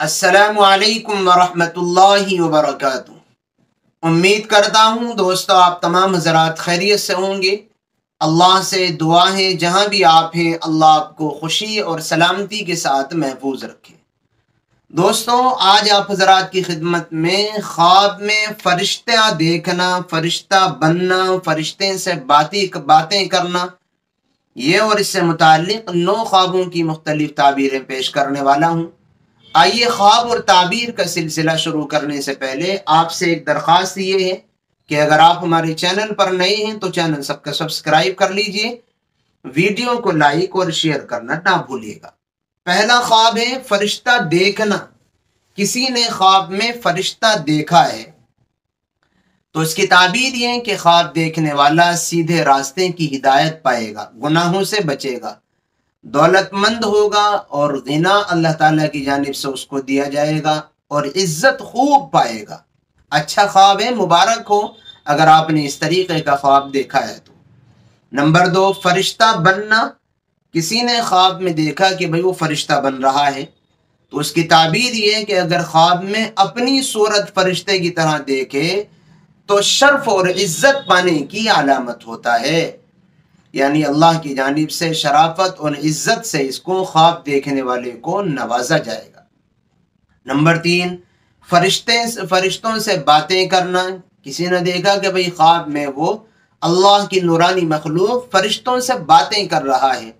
असलकम वरहमतुल्लाहि वबरकातुहू उम्मीद करता हूँ दोस्तों आप तमाम हजरात खैरियत से होंगे। अल्लाह से दुआ है, जहाँ भी आप हैं, अल्लाह आपको खुशी और सलामती के साथ महफूज रखे। दोस्तों, आज आप हजरात की खिदमत में ख्वाब में फरिश्ता देखना, फरिश्ता बनना, फरिश्ते से बातें बातें करना, ये और इससे मुतल नौ ख्वाबों की मुख्तलिफ़ ताबीरें पेश करने वाला हूँ। आइए ख्वाब और ताबीर का सिलसिला शुरू करने से पहले आपसे एक दरख्वास्त ये है कि अगर आप हमारे चैनल पर नए हैं तो चैनल सबका सब्सक्राइब कर लीजिए, वीडियो को लाइक और शेयर करना ना भूलिएगा। पहला ख्वाब है फरिश्ता देखना। किसी ने ख्वाब में फरिश्ता देखा है तो इसकी ताबीर ये कि ख्वाब देखने वाला सीधे रास्ते की हिदायत पाएगा, गुनाहों से बचेगा। दौलतमंद होगा और गिना अल्लाह ताला की जानब से उसको दिया जाएगा और इज़्ज़त खूब पाएगा। अच्छा ख्वाब है, मुबारक हो, अगर आपने इस तरीके का ख्वाब देखा है तो। नंबर दो, फरिश्ता बनना। किसी ने ख्वाब में देखा कि भाई वो फरिश्ता बन रहा है तो उसकी ताबीर ये है कि अगर ख्वाब में अपनी सूरत फरिश्ते की तरह देखे तो शर्फ और इज़्ज़त पाने की अलामत होता है। यानी अल्लाह की जानब से, शराफत और इज़्ज़त से इसको ख्वाब देखने वाले को नवाजा जाएगा। नंबर तीन, फरिश्ते फरिश्तों से बातें करना। किसी ने देखा कि भाई ख्वाब में वो अल्लाह की नूरानी मखलूक फरिश्तों से बातें कर रहा है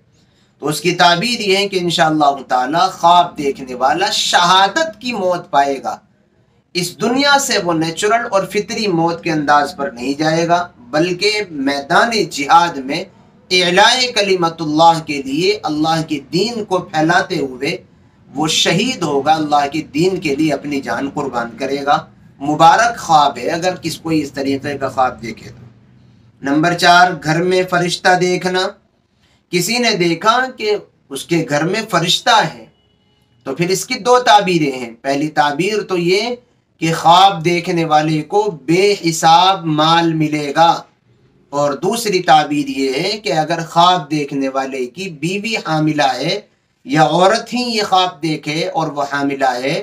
तो उसकी ताबीर यह है कि इन ख्वाब देखने वाला शहादत की मौत पाएगा। इस दुनिया से वो नेचुरल और फितरी मौत के अंदाज पर नहीं जाएगा, बल्कि मैदान जिहाद में एलाए कलीमतुल्लाह के लिए अल्लाह के दीन को फैलाते हुए वो शहीद होगा, अल्लाह के दीन के लिए अपनी जान कुर्बान करेगा। मुबारक ख्वाब है, अगर किस कोई इस तरीके का ख्वाब देखे तो। नंबर चार, घर में फरिश्ता देखना। किसी ने देखा कि उसके घर में फरिश्ता है तो फिर इसकी दो ताबीरें हैं। पहली ताबीर तो ये कि ख्वाब देखने वाले को बेहिसाब माल मिलेगा। और दूसरी ताबीर ये है कि अगर ख्वाब देखने वाले की बीवी हामिला है या औरत ही ये ख्वाब देखे और वह हामिला है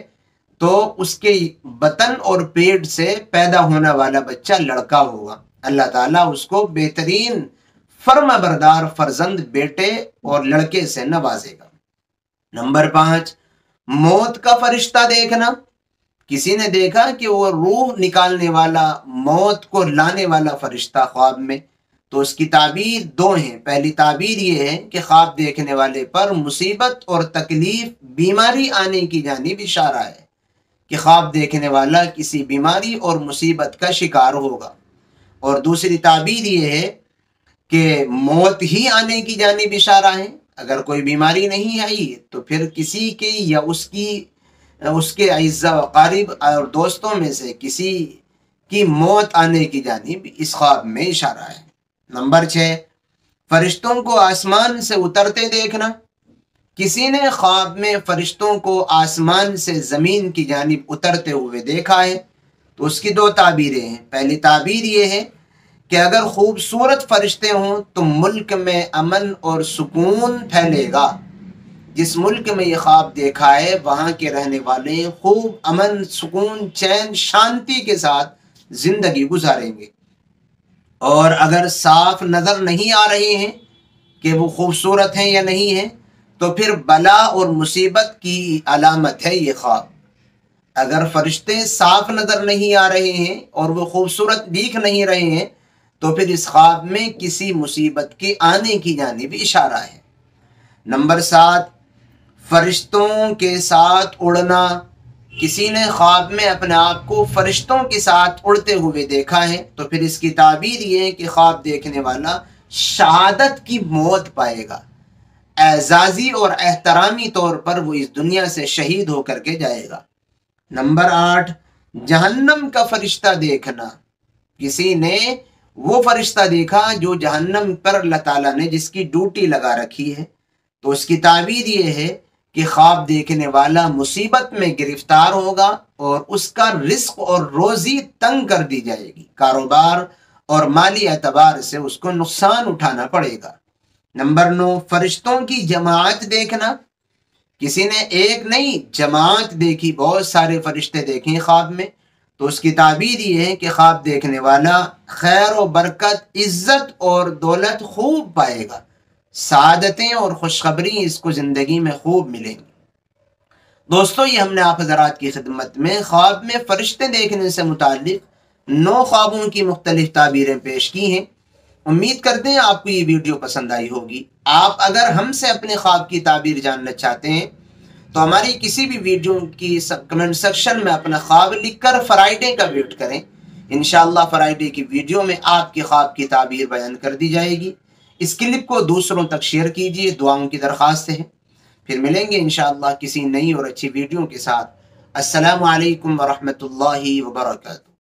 तो उसके बतन और पेट से पैदा होने वाला बच्चा लड़का होगा। अल्लाह ताला उसको बेहतरीन फर्मा बरदार फर्जंद बेटे और लड़के से नवाजेगा। नंबर पाँच, मौत का फरिश्ता देखना। किसी ने देखा कि वो रूह निकालने वाला, मौत को लाने वाला फरिश्ता ख्वाब में? तो उसकी ताबीर दो हैं। पहली ताबीर ये है कि ख्वाब देखने वाले पर मुसीबत और तकलीफ़, बीमारी आने की जानिब इशारा है कि ख्वाब देखने वाला किसी बीमारी और मुसीबत का शिकार होगा। और दूसरी ताबीर ये है कि मौत ही आने की जानिब इशारा है। अगर कोई बीमारी नहीं आई तो फिर किसी की या उसकी उसके अज्जा वकारिब और दोस्तों में से किसी की मौत आने की जानब इस ख्वाब में इशारा है। नंबर छः, फरिश्तों को आसमान से उतरते देखना। किसी ने ख्वाब में फरिश्तों को आसमान से ज़मीन की जानब उतरते हुए देखा है तो उसकी दो ताबीरें हैं। पहली ताबीर ये है कि अगर खूबसूरत फरिश्ते हों तो मुल्क में अमन और सुकून फैलेगा। जिस मुल्क में ये ख्वाब देखा है, वहाँ के रहने वाले खूब अमन, सुकून, चैन, शांति के साथ ज़िंदगी गुजारेंगे। और अगर साफ़ नज़र नहीं आ रहे हैं कि वो खूबसूरत हैं या नहीं हैं तो फिर बला और मुसीबत की अलामत है ये ख्वाब। अगर फरिश्ते साफ़ नज़र नहीं आ रहे हैं और वो खूबसूरत दिख नहीं रहे हैं तो फिर इस ख्वाब में किसी मुसीबत के आने की जानब इशारा है। नंबर सात फरिश्तों के साथ उड़ना। किसी ने ख्वाब में अपने आप को फरिश्तों के साथ उड़ते हुए देखा है तो फिर इसकी ताबीर ये है कि ख्वाब देखने वाला शहादत की मौत पाएगा। एजाजी और एहतरामी तौर पर वो इस दुनिया से शहीद होकर के जाएगा। नंबर आठ, जहन्नम का फरिश्ता देखना। किसी ने वो फरिश्ता देखा जो जहन्नम पर अल्लाह ताला ने जिसकी ड्यूटी लगा रखी है। तो उसकी ताबीर ये है कि ख्वाब देखने वाला मुसीबत में गिरफ़्तार होगा और उसका रिस्क और रोजी तंग कर दी जाएगी, कारोबार और माली एतबार से उसको नुकसान उठाना पड़ेगा। नंबर नौ, फरिश्तों की जमात देखना। किसी ने एक नहीं जमात देखी, बहुत सारे फरिश्ते देखे ख्वाब में तो उसकी ताबीर ये है कि ख्वाब देखने वाला खैर और बरकत, इज़्ज़त और दौलत खूब पाएगा। सादतें और खुशखबरी इसको ज़िंदगी में खूब मिलेंगी। दोस्तों, ये हमने आप हजरात की खिदमत में ख्वाब में फरिश्ते देखने से मुतल नौ ख्वाबों की मुख्तलिफ़ ताबीरें पेश की हैं। उम्मीद करते हैं आपको ये वीडियो पसंद आई होगी। आप अगर हमसे अपने ख्वाब की ताबीर जानना चाहते हैं तो हमारी किसी भी वीडियो की कमेंट सेक्शन में अपना ख्वाब लिखकर फ्राइडे का वेट करें। इन फ्राइडे की वीडियो में आपके ख्वाब की ताबीर बयान कर दी जाएगी। इस क्लिप को दूसरों तक शेयर कीजिए, दुआओं की दरख्वास्त है। फिर मिलेंगे इन किसी नई और अच्छी वीडियो के साथ। असलकम वरहमल वर्का